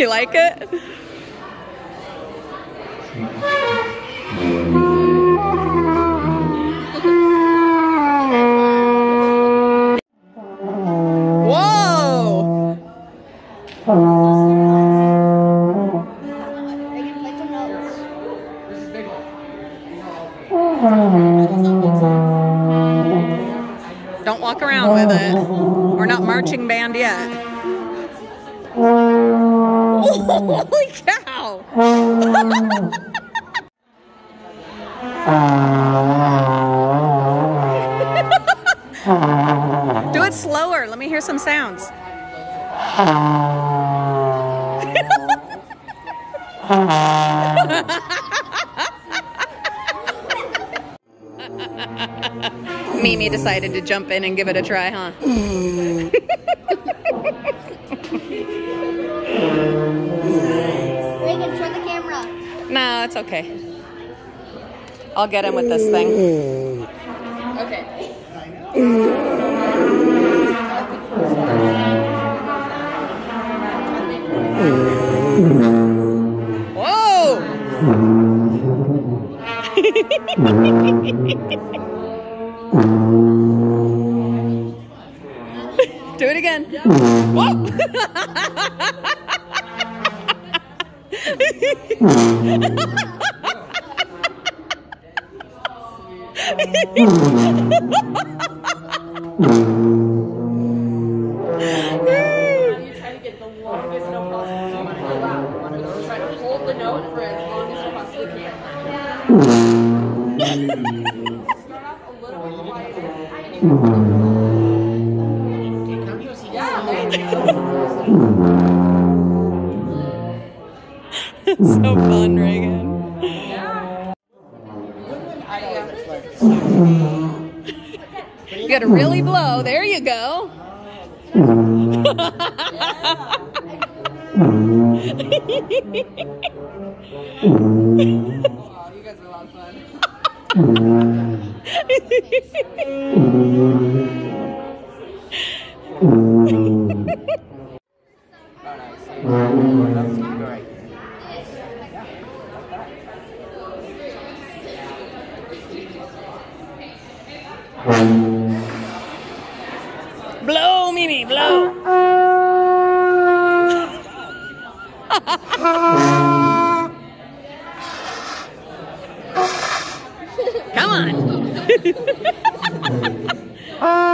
you like it? Whoa! Don't walk around with it. We're not marching band yet. Holy cow! Do it slower. Let me hear some sounds. Mimi decided to jump in and give it a try, huh? No, it's okay. I'll get him with this thing. Okay. Whoa! Do it again. Whoa! Start off a little quieter. Go. so fun, Reagan. You gotta really blow. There you go. Wow, you guys are a lot of fun. Blow, Mimi, blow. Come on.